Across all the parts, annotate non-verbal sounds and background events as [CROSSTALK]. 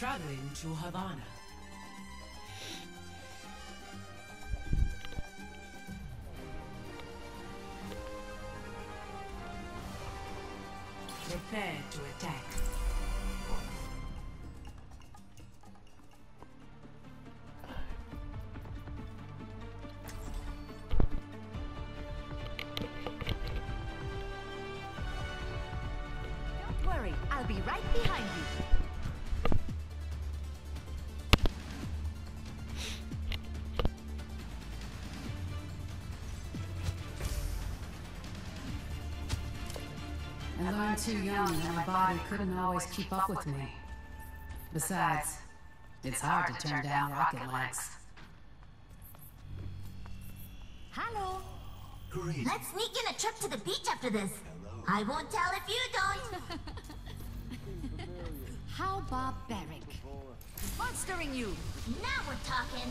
traveling to Havana. Prepare to attack. Too young and my body couldn't always keep up with me. Besides, it's hard to turn down rocket legs. Hello. Let's sneak in a trip to the beach after this. I won't tell if you don't. [LAUGHS] How barbaric. Monstering you. now we're talking.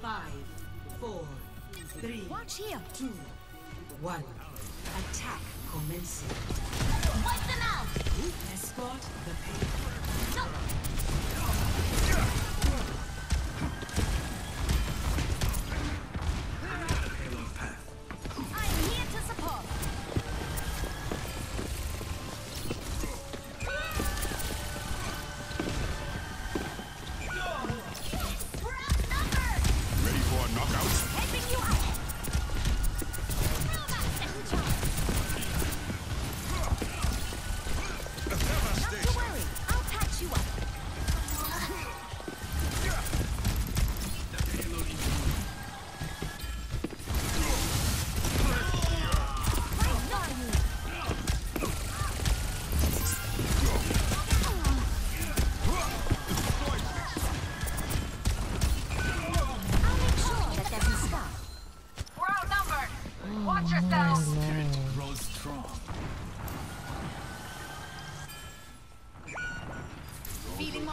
Five, four, three, Watch here. two, one. Attack commencing. Wipe them out.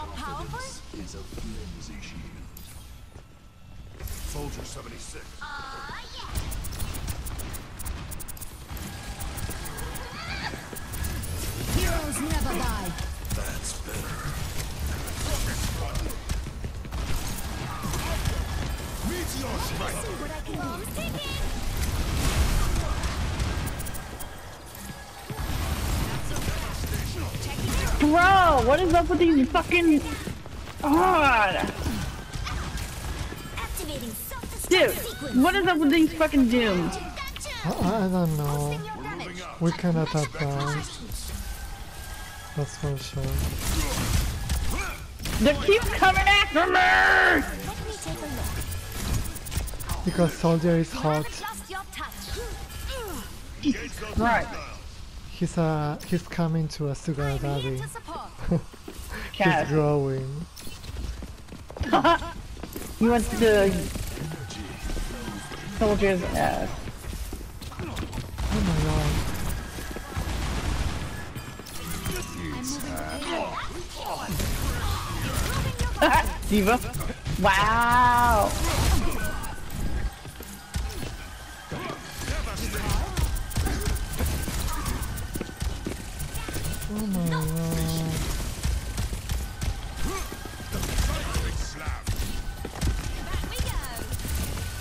More powerful? Is a flimsy shield. Soldier 76. Aw, yeah. Heroes never die. That's better. Meteor strike. Bro, what is up with these fucking... God. Dude, what is up with these fucking dooms? I, I don't know. Boosting your damage. We can attack them. That's for sure. They keep coming after me! Let me take a look. Because soldier is hot. haven't lost your touch. Right. He's uh he's coming to [LAUGHS] [LAUGHS] a sugar I'm daddy. here to support. He's Cat. growing. You went to soldier's ass. Oh my god. [LAUGHS] D.Va. Wow. Oh my god. Back we go.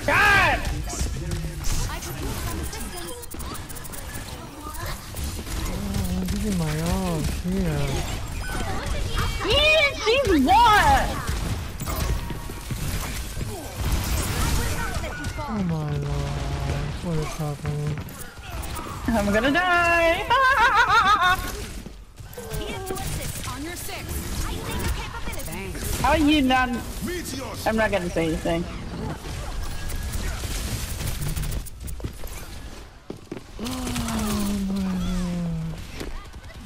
God! I could use. Oh, I'm giving my all here. Yeah, she's what? Oh my lord. What is happening? I'm gonna die. [LAUGHS] [LAUGHS] Here to assist on your six. I think your capability. How are you not? I'm not gonna say anything.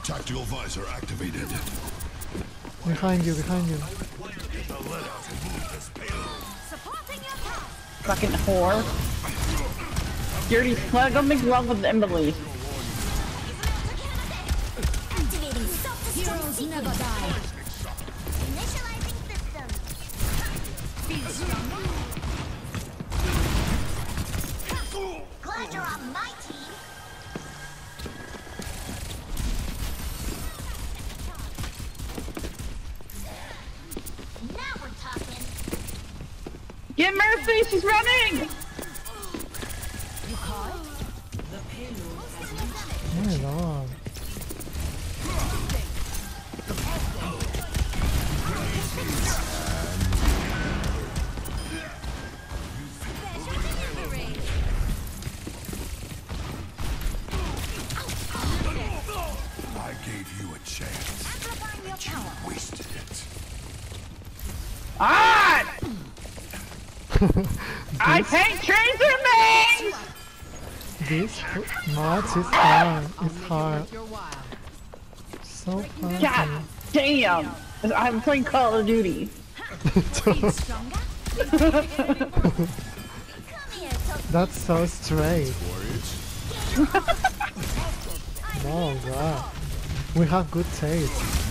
Tactical visor activated. Behind you, behind you. Supporting your task. Fucking whore. Dirty slug. Go make love with Emily. Get Mercy, she's running! I hate Tracer Maze! This match is hard. It's hard. So fun. God damn! I'm playing Call of Duty. [LAUGHS] That's so straight. [LAUGHS] Oh god. We have good taste.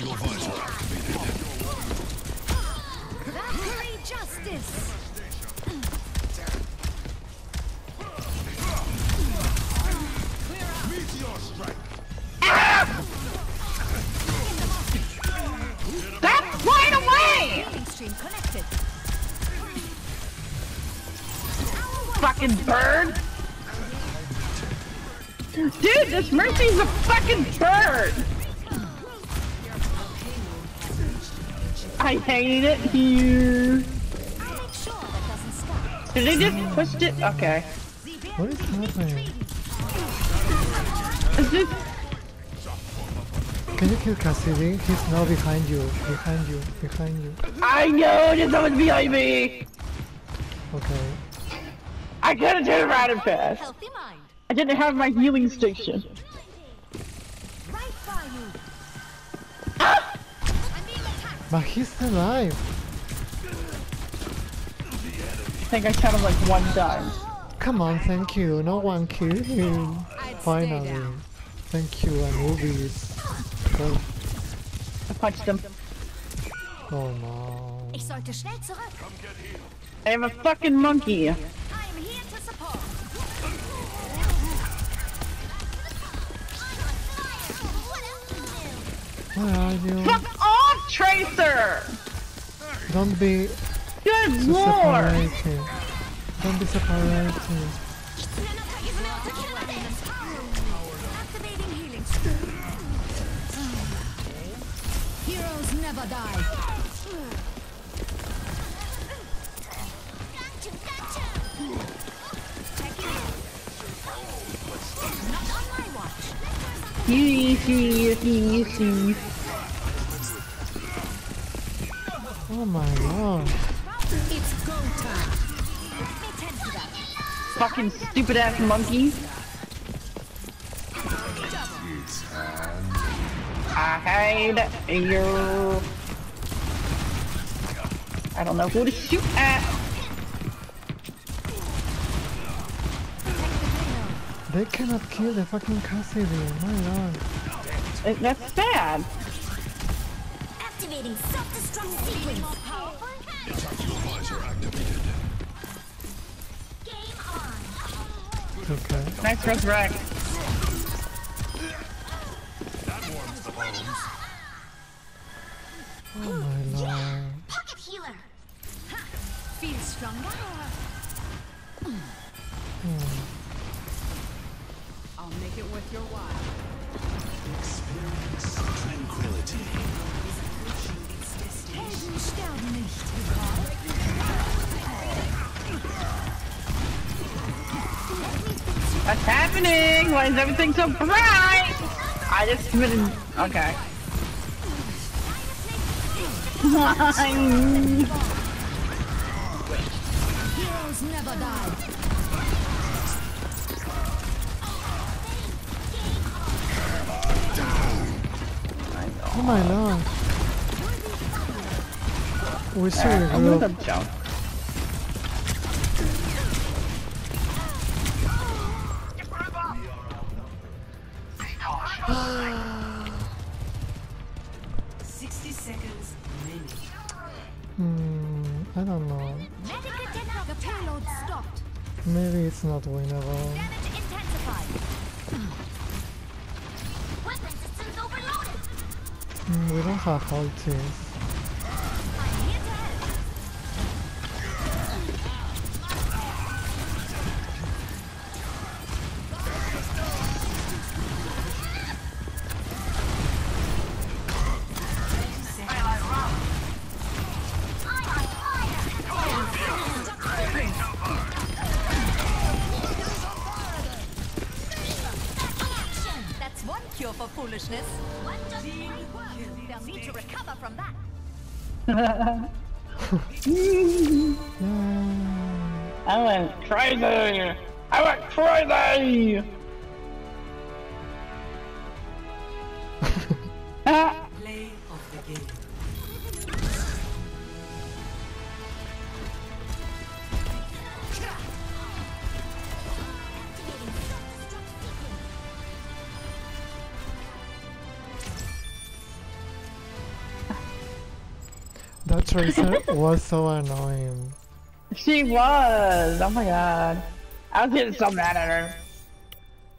Tactical visor activated. Valkyrie justice. Meteor strike. That's right away! Healing stream connected. Fucking bird! Dude, this Mercy's a fucking bird! I hate it here. I'll make sure that doesn't stop. Did they just pushed it? Okay. What is happening? Is this Can you kill Cassidy? He's now behind you. Behind you. Behind you. I know there's someone behind me! Okay. I couldn't turn around and fast. I didn't have my healing station. But he's alive. I think I shot him like one time. Come on, thank you. No one killed him. I'd Finally. down. Thank you, Anubis. Oh, I punched him. oh no. Ich sollte schnell zurück. I have a fucking monkey. I'm here to support. Where are you? Fuck off, Tracer! Don't be Good lord! separated. Don't be separated. Activating healing stream. Heroes never die. Gotcha, gotcha. Check it out. Not on my watch. Easy, easy. Oh Fucking stupid ass monkey. I hate you. I don't know who to shoot at. They cannot kill the fucking Cassidy. My lord. It- That's sad. Activating self-destruct sequence. Tactical visor activated. Okay. Nice resurrect. That warms the bones. Oh my lord. Pocket healer. Feel stronger? Hmm. I'll make it worth your while. Tranquility. Helden sterben nicht. What's happening? Why is everything so bright? I just committed. Okay. Why? Heroes never die. Oh my lord. We should I'm gonna jump. 60 seconds. Hmm, I don't know. The payload stopped. Maybe it's not winnable. Damage intensified. Weapon systems overloaded. Hmm, we don't have ultis. I'm foolishness. They'll need to recover from that. [LAUGHS] I went crazy! I went crazy! Tracer [LAUGHS] was so annoying. she was! Oh my god. I was getting so mad at her.